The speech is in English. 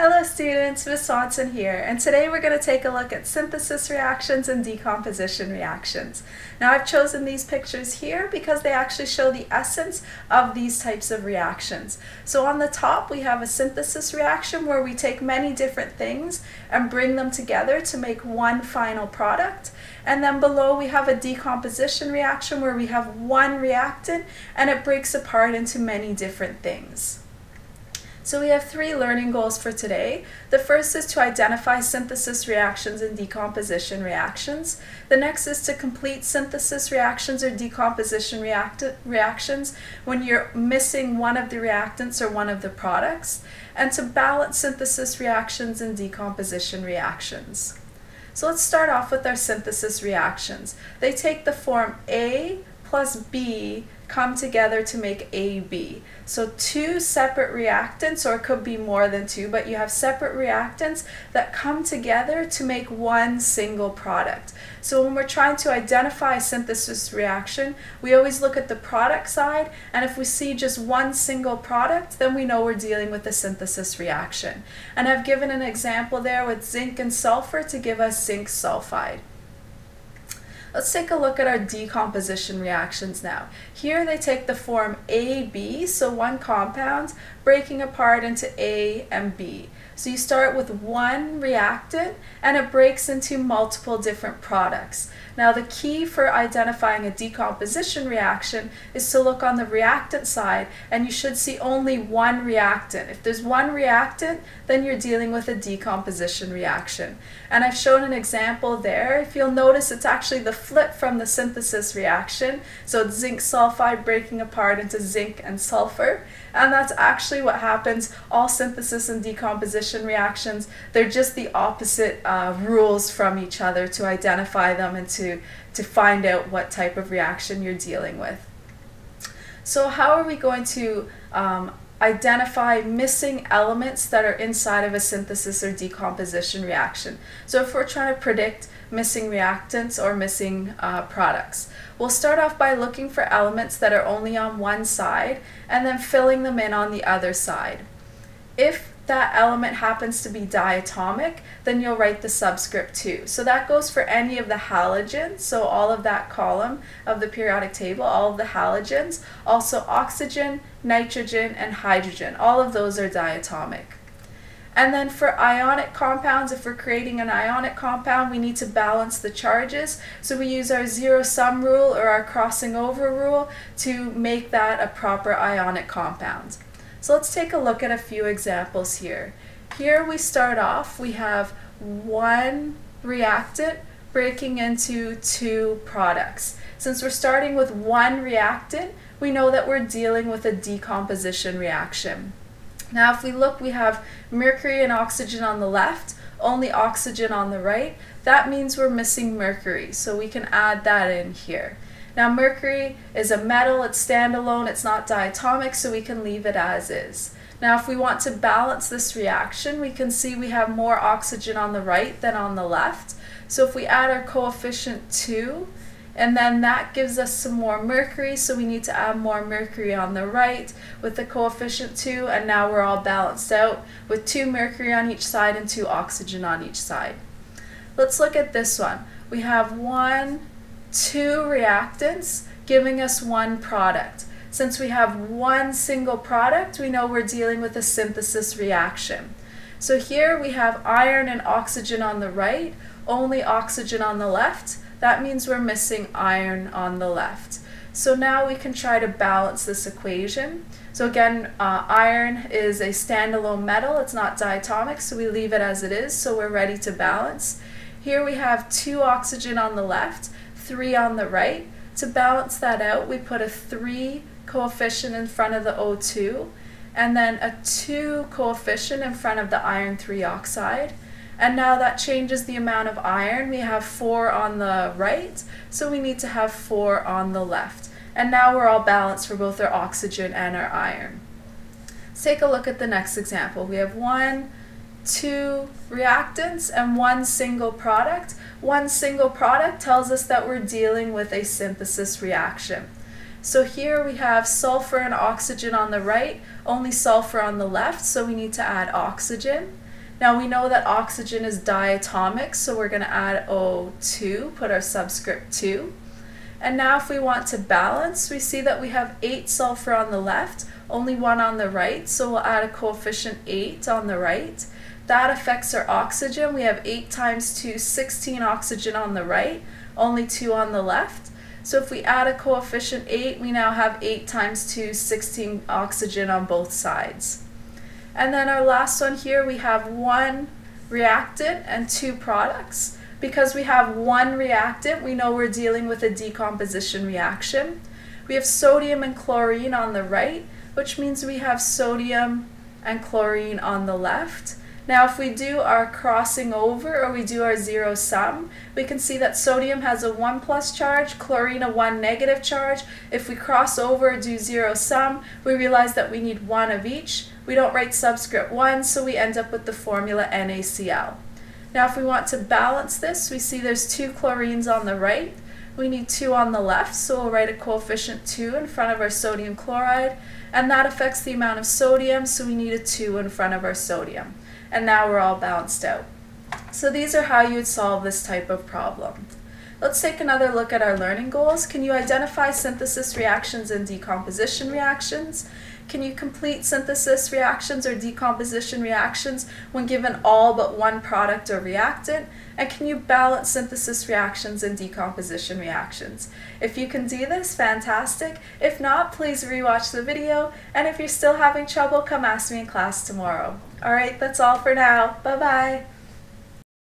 Hello students, Ms. Swanson here, and today we're going to take a look at synthesis reactions and decomposition reactions. Now I've chosen these pictures here because they actually show the essence of these types of reactions. So on the top we have a synthesis reaction where we take many different things and bring them together to make one final product. And then below we have a decomposition reaction where we have one reactant and it breaks apart into many different things. So we have three learning goals for today. The first is to identify synthesis reactions and decomposition reactions. The next is to complete synthesis reactions or decomposition react reactions when you're missing one of the reactants or one of the products, and to balance synthesis reactions and decomposition reactions. So let's start off with our synthesis reactions. They take the form A plus B come together to make AB. So two separate reactants, or it could be more than two, but you have separate reactants that come together to make one single product. So when we're trying to identify a synthesis reaction, we always look at the product side, and if we see just one single product, then we know we're dealing with a synthesis reaction. And I've given an example there with zinc and sulfur to give us zinc sulfide. Let's take a look at our decomposition reactions now. Here they take the form AB, so one compound, breaking apart into A and B. So you start with one reactant and it breaks into multiple different products. Now the key for identifying a decomposition reaction is to look on the reactant side and you should see only one reactant. If there's one reactant, then you're dealing with a decomposition reaction. And I've shown an example there. If you'll notice, it's actually the flip from the synthesis reaction. So it's zinc sulfide breaking apart into zinc and sulfur. And that's actually what happens. All synthesis and decomposition reactions, they're just the opposite uh, rules from each other to identify them and to, to find out what type of reaction you're dealing with. So how are we going to um, identify missing elements that are inside of a synthesis or decomposition reaction. So if we're trying to predict missing reactants or missing uh, products, we'll start off by looking for elements that are only on one side and then filling them in on the other side. If that element happens to be diatomic, then you'll write the subscript 2. So that goes for any of the halogens, so all of that column of the periodic table, all of the halogens, also oxygen, nitrogen, and hydrogen. All of those are diatomic. And then for ionic compounds, if we're creating an ionic compound, we need to balance the charges. So we use our zero sum rule or our crossing over rule to make that a proper ionic compound. So let's take a look at a few examples here. Here we start off, we have one reactant breaking into two products. Since we're starting with one reactant, we know that we're dealing with a decomposition reaction. Now if we look, we have mercury and oxygen on the left, only oxygen on the right. That means we're missing mercury, so we can add that in here. Now mercury is a metal, it's standalone, it's not diatomic, so we can leave it as is. Now if we want to balance this reaction, we can see we have more oxygen on the right than on the left. So if we add our coefficient 2, and then that gives us some more mercury, so we need to add more mercury on the right with the coefficient 2, and now we're all balanced out with 2 mercury on each side and 2 oxygen on each side. Let's look at this one. We have 1, two reactants giving us one product. Since we have one single product, we know we're dealing with a synthesis reaction. So here we have iron and oxygen on the right, only oxygen on the left. That means we're missing iron on the left. So now we can try to balance this equation. So again, uh, iron is a standalone metal, it's not diatomic, so we leave it as it is, so we're ready to balance. Here we have two oxygen on the left, 3 on the right. To balance that out, we put a 3 coefficient in front of the O2 and then a 2 coefficient in front of the iron 3 oxide. And now that changes the amount of iron. We have 4 on the right, so we need to have 4 on the left. And now we're all balanced for both our oxygen and our iron. Let's take a look at the next example. We have one, two reactants and one single product. One single product tells us that we're dealing with a synthesis reaction. So here we have sulfur and oxygen on the right, only sulfur on the left, so we need to add oxygen. Now we know that oxygen is diatomic, so we're going to add O2, put our subscript 2. And now if we want to balance, we see that we have 8 sulfur on the left, only 1 on the right, so we'll add a coefficient 8 on the right. That affects our oxygen. We have 8 times 2, 16 oxygen on the right, only 2 on the left. So if we add a coefficient 8, we now have 8 times 2, 16 oxygen on both sides. And then our last one here, we have one reactant and two products. Because we have one reactant, we know we're dealing with a decomposition reaction. We have sodium and chlorine on the right, which means we have sodium and chlorine on the left. Now if we do our crossing over or we do our zero sum, we can see that sodium has a 1 plus charge, chlorine a 1 negative charge. If we cross over do zero sum, we realize that we need one of each. We don't write subscript 1, so we end up with the formula NaCl. Now if we want to balance this, we see there's two chlorines on the right. We need 2 on the left, so we'll write a coefficient 2 in front of our sodium chloride, and that affects the amount of sodium, so we need a 2 in front of our sodium and now we're all balanced out. So these are how you would solve this type of problem. Let's take another look at our learning goals. Can you identify synthesis reactions and decomposition reactions? Can you complete synthesis reactions or decomposition reactions when given all but one product or reactant? And can you balance synthesis reactions and decomposition reactions? If you can do this, fantastic. If not, please rewatch the video. And if you're still having trouble, come ask me in class tomorrow. Alright, that's all for now. Bye-bye.